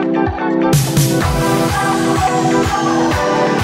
I'm sorry.